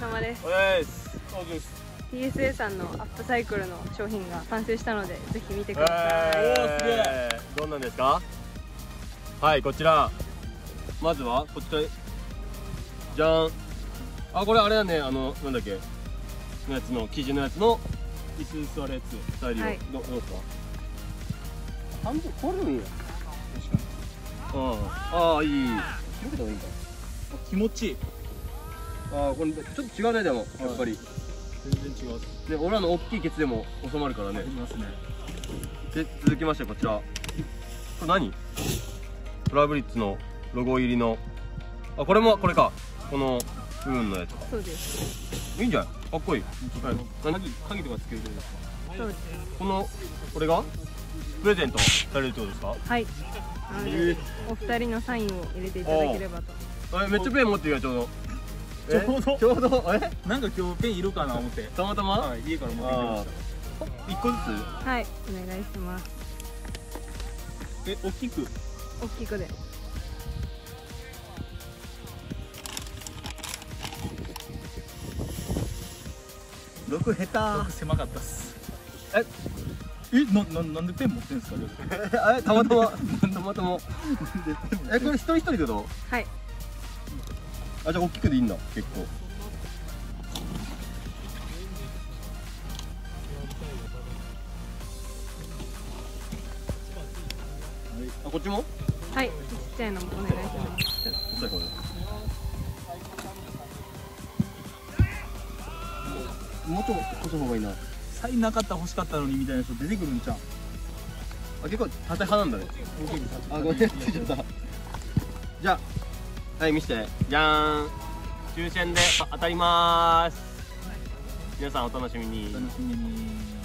様です。TSA さんのアップサイクルの商品が完成したのでぜひ見てください、えー、すげえ。どんなんですか？はいこちら。まずはこちら。じゃん。あこれあれだね。あのなんだっけ？のやつの生地のやつの椅子座るやつ。スタイル、はい。どどうですか？半分これでもいいよ。うん。ああいい。いい広げた方がいいんだ。気持ちいいああこれちょっと違うねでもやっぱり、全然違うで俺らの大きいケツでも収まるからね。ありますね。で続きましてこちら。これ何？トラブリッツのロゴ入りの。あこれもこれか。この部分のやつ。かそうです。いいんじゃない？かっこいい、はい、何？鍵鍵とかつけるんですか。そうです。このこれが？プレゼントされるってことですか？はい。お二人のサインを入れていただければと。えめっちゃペン持ってるよちょうどちょうどえ？ちょうどえ？なんか今日ペンいるかな思って。たまたま、はい家から持ってきました。一個ずはいお願いします。え大きく？大きくで。つ6下僕狭かったっす。え？えなななんでペン持ってんすか？手えたまたま。たまたま。えこれ一人一人ってこと？はいあじゃあ大きくでいいんだ。結構。あこっちも？はい。ちっちゃいのもお願いします。ちっちゃいこれもうちょっとこそ方がいいな。サインなかったら欲しかったのにみたいな人出てくるんちゃう。あ結構。縦派なんだね。あごめんつい。ちゃったじゃあはい見して。じゃーん。抽選で当たりまーす。皆さんお楽しみに。お楽しみに。